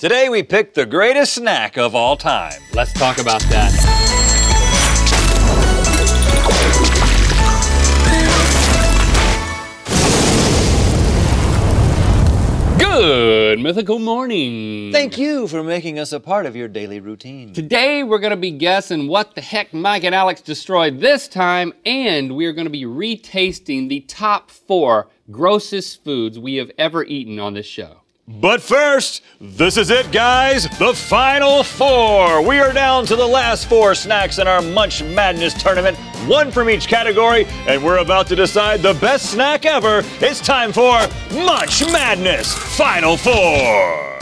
Today we picked the greatest snack of all time. Let's talk about that. Good mythical morning. Thank you for making us a part of your daily routine. Today we're going to be guessing what the heck Mike and Alex destroyed this time, and we're going to be retasting the top four grossest foods we have ever eaten on this show. But first, this is it, guys. The final four. We are down to the last four snacks in our Munch Madness tournament, one from each category, and we're about to decide the best snack ever. It's time for Munch Madness Final Four.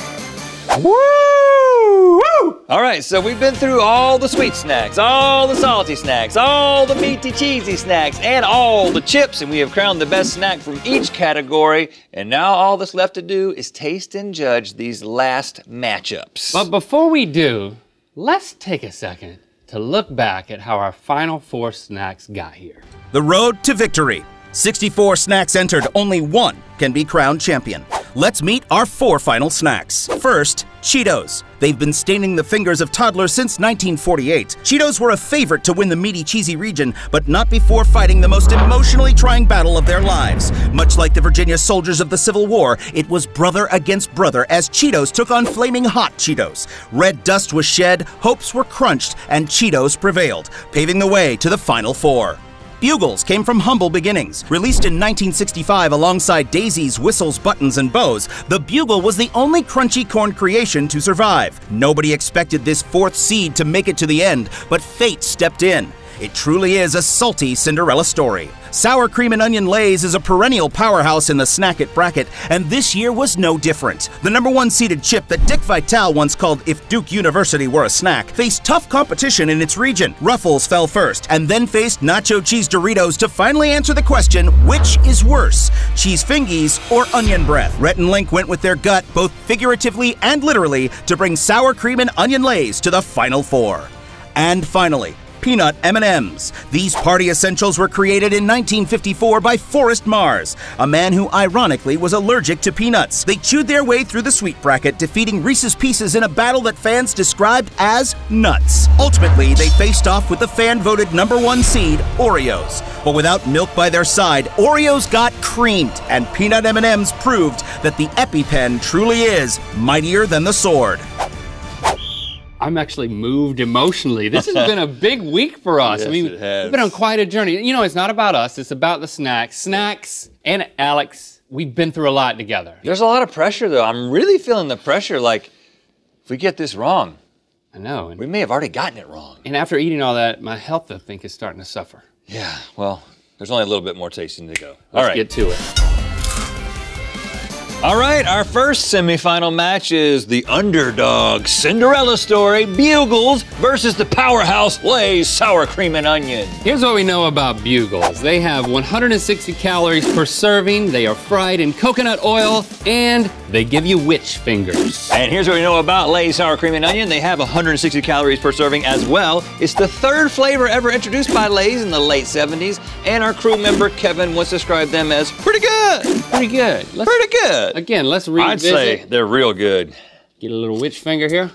Woo! Woo! All right, so we've been through all the sweet snacks, all the salty snacks, all the meaty cheesy snacks, and all the chips, and we have crowned the best snack from each category. And now all that's left to do is taste and judge these last matchups. But before we do, let's take a second to look back at how our final four snacks got here. The road to victory. 64 snacks entered, only one can be crowned champion. Let's meet our four final snacks. First, Cheetos. They've been staining the fingers of toddlers since 1948. Cheetos were a favorite to win the meaty cheesy region, but not before fighting the most emotionally trying battle of their lives. Much like the Virginia soldiers of the Civil War, it was brother against brother as Cheetos took on flaming hot Cheetos. Red dust was shed, hopes were crunched, and Cheetos prevailed, paving the way to the final four. Bugles came from humble beginnings. Released in 1965 alongside Daisy's whistles, buttons, and bows, the Bugle was the only crunchy corn creation to survive. Nobody expected this fourth seed to make it to the end, but fate stepped in. It truly is a salty Cinderella story. Sour cream and onion lays is a perennial powerhouse in the snack it bracket, and this year was no different. The number one seeded chip that Dick Vitale once called If Duke University Were a Snack faced tough competition in its region. Ruffles fell first, and then faced Nacho Cheese Doritos to finally answer the question which is worse, cheese fingies or onion breath? Rhett and Link went with their gut, both figuratively and literally, to bring sour cream and onion lays to the final four. And finally, peanut M&Ms. These party essentials were created in 1954 by Forrest Mars, a man who ironically was allergic to peanuts. They chewed their way through the sweet bracket, defeating Reese's Pieces in a battle that fans described as nuts. Ultimately, they faced off with the fan-voted number one seed, Oreos. But without milk by their side, Oreos got creamed, and peanut M&Ms proved that the EpiPen truly is mightier than the sword. I'm actually moved emotionally. This has been a big week for us. Yes, I mean, it has. we've been on quite a journey. You know, it's not about us, it's about the snacks. Snacks and Alex, we've been through a lot together. There's a lot of pressure, though. I'm really feeling the pressure. Like, if we get this wrong, I know. We may have already gotten it wrong. and after eating all that, my health, I think, is starting to suffer. Yeah, well, there's only a little bit more tasting to go. Let's All right. get to it. All right, our first semifinal match is the underdog Cinderella story, Bugles versus the powerhouse Lay's sour cream and onion. Here's what we know about bugles. They have 160 calories per serving, they are fried in coconut oil, and they give you witch fingers. And here's what we know about Lay's sour cream and onion. They have 160 calories per serving as well. It's the third flavor ever introduced by Lay's in the late 70s, and our crew member Kevin once described them as pretty good. Pretty good. Let's, Pretty good. again, let's revisit. I'd say they're real good. Get a little witch finger here.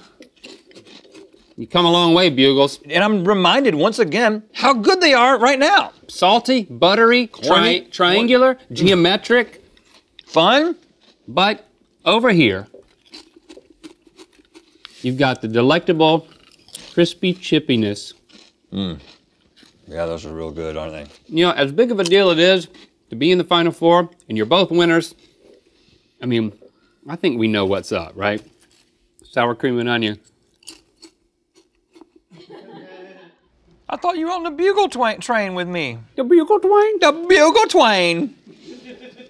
You come a long way, bugles. And I'm reminded once again how good they are right now. Salty, buttery, tri- triangular, geometric, Fun. but over here, you've got the delectable, crispy chippiness. Mm. Yeah, those are real good, aren't they? You know, as big of a deal it is to be in the final four, and you're both winners. I mean, I think we know what's up, right? Sour cream and onion. I thought you were on the bugle twain train with me. The bugle twain? The bugle twain.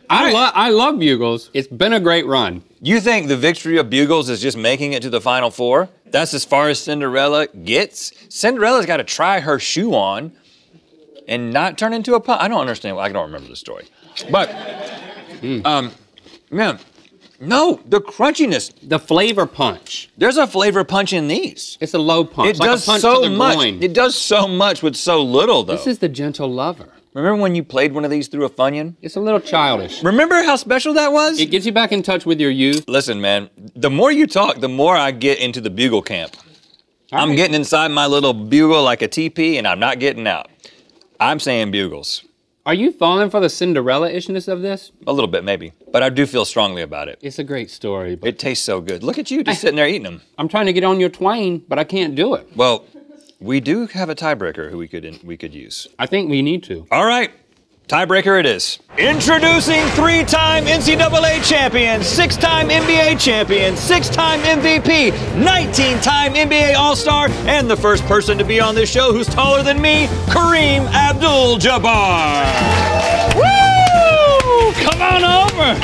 I, lo- I love bugles. It's been a great run. You think the victory of Bugles is just making it to the final four? That's as far as Cinderella gets? Cinderella's got to try her shoe on and not turn into a pun. I don't understand. I don't remember the story. But, um, man, no, the crunchiness. The flavor punch. There's a flavor punch in these. It's a low punch. It like does punch so much. groin. It does so much with so little, though. This is the gentle lover. Remember when you played one of these through a Funyun? It's a little childish. Remember how special that was? It gets you back in touch with your youth. Listen, man, the more you talk, the more I get into the bugle camp. I'm right. getting inside my little bugle like a TP and I'm not getting out. I'm saying bugles. Are you falling for the Cinderella-ishness of this? A little bit, maybe. But I do feel strongly about it. It's a great story, but It tastes so good. Look at you just sitting there eating them. I'm trying to get on your twain, but I can't do it. Well, we do have a tiebreaker who we could we could use. I think we need to. All right. Tiebreaker it is. Introducing three-time NCAA champion, six-time NBA champion, six-time MVP, 19-time NBA All-Star, and the first person to be on this show who's taller than me, Kareem Abdul-Jabbar. Woo! Come on over.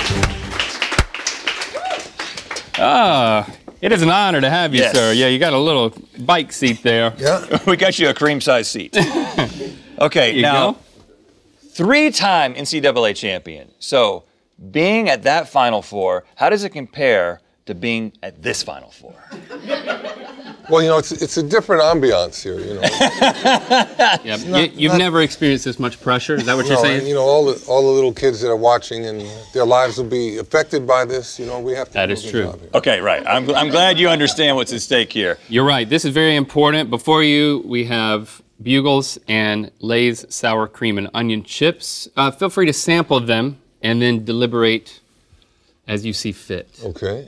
Ah, it is an honor to have you, Yes. sir. Yeah, you got a little bike seat there. Yeah. we got you a Kareem-sized seat. Okay, now go. three-time NCAA champion. So, being at that Final Four, how does it compare to being at this Final Four? Well, you know, it's it's a different ambiance here. You know, Yep. you, have never experienced this much pressure. Is that what you're saying? and, you know, all the all the little kids that are watching and their lives will be affected by this. You know, we have to. That do a is good true. Okay, right. I'm, I'm glad you understand what's at stake here. You're right. This is very important. Before you, we have Bugles and Lay's sour cream and onion chips. Uh, feel free to sample them and then deliberate as you see fit. Okay.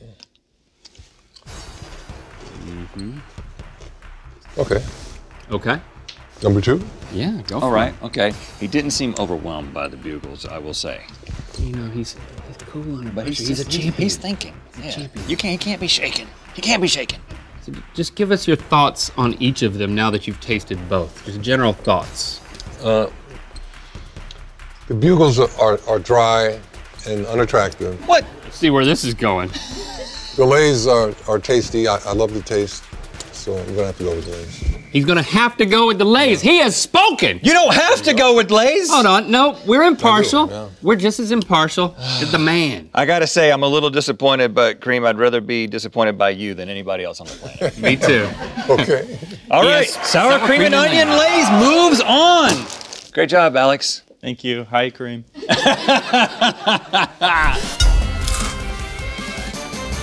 Mm-hmm. Okay. Okay? Number two. Yeah, go All for right, okay. He didn't seem overwhelmed by the bugles, I will say. You know, he's, he's cool under But pressure. he's, He's, a champion. He's thinking. Yeah. champion. You can't, he can't be shaken. He can't be shaken. So just give us your thoughts on each of them now that you've tasted both. Just general thoughts. Uh, the bugles are, are, are dry and unattractive. What? Let's see where this is going. The lays are, are tasty. I, I love the taste, so I'm gonna have to go with lays. He's gonna have to go with the Lays. He has spoken. You don't have to go with Lay's. Hold on, no, we're impartial. yeah. We're just as impartial as the man. I gotta say, I'm a little disappointed, but Kareem, I'd rather be disappointed by you than anybody else on the planet. Me too. Okay. All right, sour, sour cream, cream and and onion onion. Lay's moves on. Great job, Alex. Thank you. Hi, Kareem.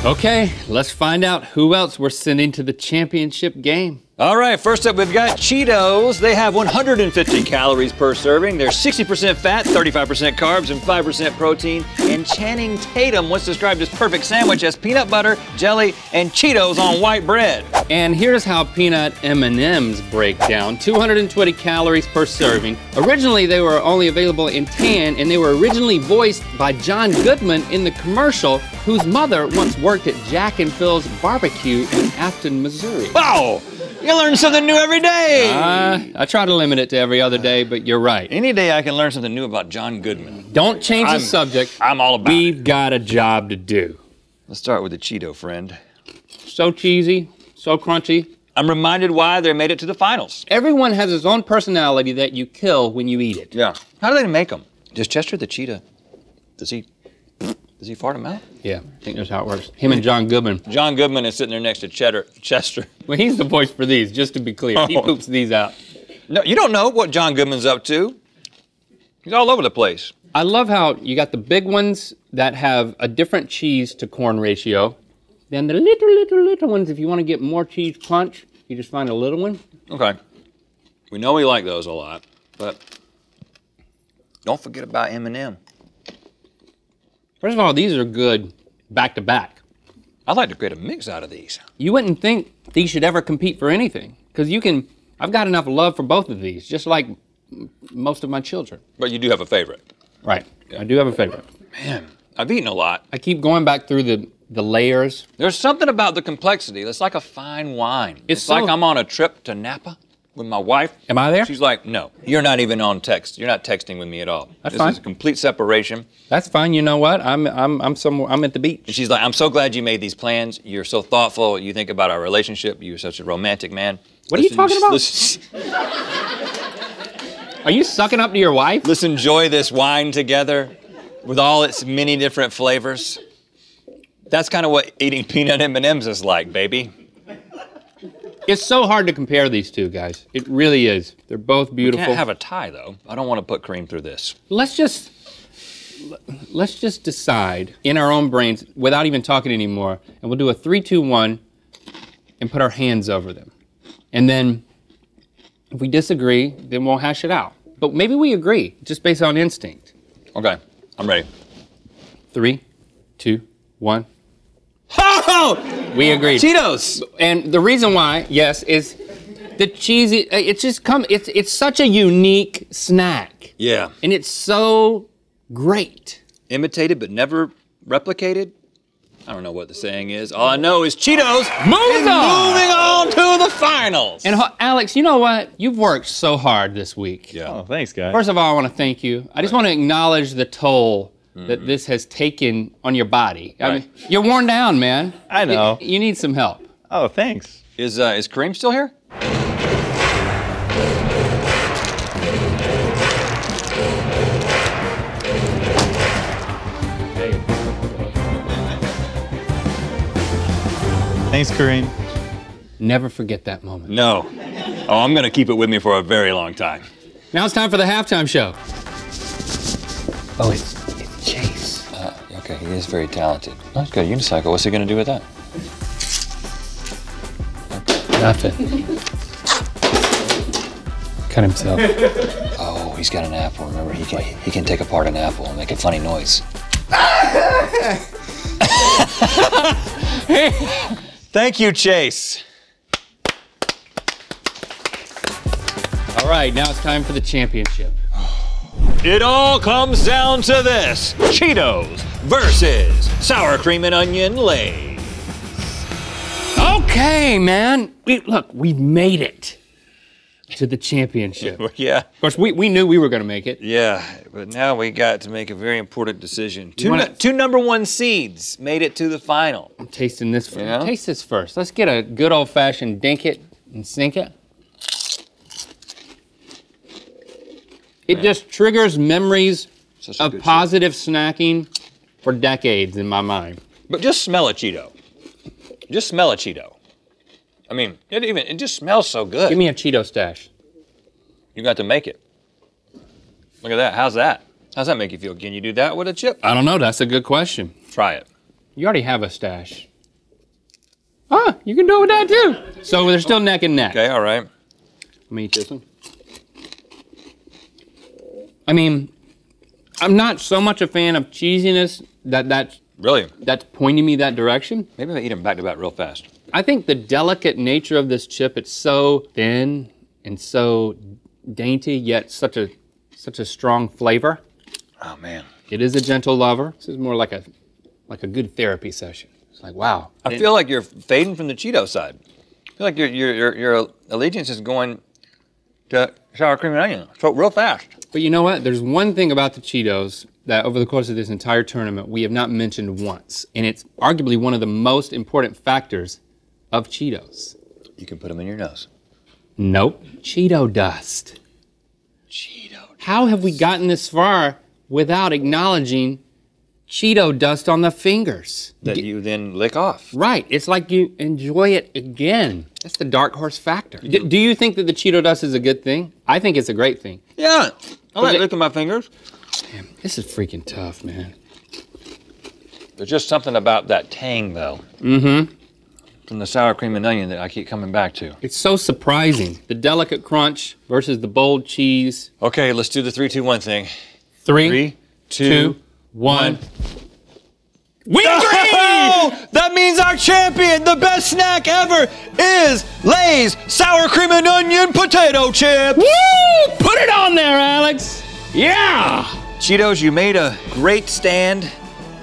Okay, let's find out who else we're sending to the championship game. All right, first up, we've got Cheetos. They have 150 calories per serving. They're 60% fat, 35% carbs, and 5% protein. And Channing Tatum once described his perfect sandwich as peanut butter, jelly, and Cheetos on white bread. And here's how peanut M&Ms break down. 220 calories per serving. Originally, they were only available in tan, and they were originally voiced by John Goodman in the commercial, whose mother once worked at Jack and Phil's Barbecue in Affton, Missouri. Wow, you learn something new every day. Uh, I try to limit it to every other day, but you're right. Any day I can learn something new about John Goodman. Don't change I'm- the subject. I'm all about We've it. got a job to do. Let's start with the Cheeto friend. So cheesy, so crunchy. I'm reminded why they made it to the finals. Everyone has his own personality that you kill when you eat it. Yeah. How do they make them? Does Chester the cheetah? Does he? Does he fart him out? Yeah, I think that's how it works. Him and John Goodman. John Goodman is sitting there next to Cheddar, Chester. Well, he's the voice for these, just to be clear. He Oh. poops these out. No, you don't know what John Goodman's up to. He's all over the place. I love how you got the big ones that have a different cheese to corn ratio. Then the little, little, little ones, if you want to get more cheese punch, you just find a little one. Okay. We know we like those a lot, but don't forget about M&Ms. First of all, these are good back to back. I'd like to create a mix out of these. You wouldn't think these should ever compete for anything. Because you can, I've got enough love for both of these, just like most of my children. But you do have a favorite. Right. I do have a favorite. Man, I've eaten a lot. I keep going back through the, the layers. There's something about the complexity that's like a fine wine. It's It's, like I'm on a trip to Napa with my wife. Am I there? She's like, no, you're not even on text. You're not texting with me at all. That's this fine. is a complete separation. That's fine. You know what? I'm I'm I'm somewhere. I'm at the And beach. she's like, I'm so glad you made these plans. You're so thoughtful. You think about our relationship. You're such a romantic man. What are you talking about? Are you sucking up to your wife? let's enjoy this wine together with all its many different flavors. That's kind of what eating peanut M&Ms is like, baby. It's so hard to compare these two guys. It really is. They're both beautiful. Can't have a tie though. I don't want to put Kareem through this. let's just let's just decide in our own brains without even talking anymore, and we'll do a three, two, one, and put our hands over them. And then if we disagree, then we'll hash it out. But maybe we agree, just based on instinct. Okay, I'm ready. Three, two, one. Oh! We agree. Cheetos! And the reason why, yes, is the cheesy. uh, It's just come. It's it's such a unique snack, Yeah. and it's so great. Imitated but never replicated? I don't know what the saying is. All I know is Cheetos. Moving on. Moving on to the finals. And Alex, you know what? You've worked so hard this week. yeah. Oh, thanks, guys. First of all, I want to thank you. I just want to acknowledge the toll that this has taken on your body. I mean, you're worn down, man. I know. You, you need some help. oh, thanks. Is uh, is Kareem still here? Thanks, Kareem. Never forget that moment. No. Oh, I'm gonna keep it with me for a very long time. Now it's time for the halftime show. Oh, it's, he is very talented. Oh, he's got a unicycle. What's he gonna do with that? Nothing. Cut himself. Oh, he's got an apple. Remember, he can he can take apart an apple and make a funny noise. Thank you, Chase. All right, now it's time for the championship. It all comes down to this Cheetos versus sour cream and onion Lay's. Okay, man. We, look, we made it to the championship. Yeah. Of course, we, we knew we were going to make it. yeah, but now we got to make a very important decision. Two, wanna- two number one seeds made it to the final. I'm tasting this first. Taste this first. Let's get a good old fashioned dink it and sink it. It just triggers memories of positive snacking for decades in my mind. But just smell a Cheeto. Just smell a Cheeto. I mean, it even it just smells so good. Give me a Cheeto stash. you got to make it. Look at that. How's that? How's that make you feel? Can you do that with a chip? I don't know. That's a good question. Try it. You already have a stash. Ah, you can do it with that too. So they're still neck and neck. Okay, all right. Let me eat this one. I mean, I'm not so much a fan of cheesiness that that's, Really? that's pointing me that direction. Maybe I eat them back to back real fast. I think the delicate nature of this chip, it's so thin and so dainty, yet such a such a strong flavor. Oh man. It is a gentle lover. This is more like a like a good therapy session. It's like, wow. I feel like you're fading from the Cheeto side. I feel like your your your, your allegiance is going to sour cream and onion. So real fast. But you know what? There's one thing about the Cheetos that over the course of this entire tournament we have not mentioned once, and it's arguably one of the most important factors of Cheetos. You can put them in your nose. Nope. Cheeto dust. Cheeto. How have we gotten this far without acknowledging Cheeto dust on the fingers? That you then lick off. Right. It's like you enjoy it again. That's the dark horse factor. D- do you think that the Cheeto dust is a good thing? I think it's a great thing. Yeah. I like licking my fingers. This is freaking tough, man. There's just something about that tang though. Mm-hmm. From the sour cream and onion that I keep coming back to. It's so surprising. The delicate crunch versus the bold cheese. Okay, let's do the three, two, one thing. Three, Three, two, two, one. We Oh, that means our champion, the best snack ever, is Lay's sour cream and onion potato chips. Woo! Put it on there, Alex. Yeah. Cheetos, you made a great stand.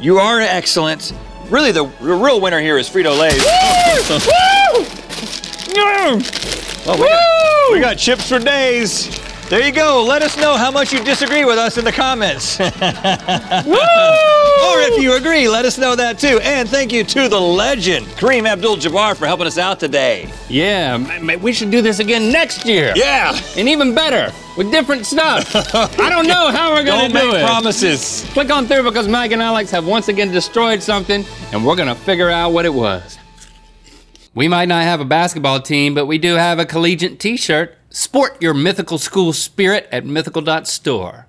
You are excellent. Really, the, the real winner here is Frito Lay's. Well, we, got, we got chips for days. There you go. Let us know how much you disagree with us in the comments. or if you agree, let us know that too. And thank you to the legend, Kareem Abdul Jabbar, for helping us out today. Yeah. We should do this again next year. Yeah. And even better with different stuff. I don't know how we're gonna Don't do make promises. Click on through because Mike and Alex have once again destroyed something, and we're gonna figure out what it was. We might not have a basketball team, but we do have a collegiate t shirt. Sport your mythical school spirit at mythical.store.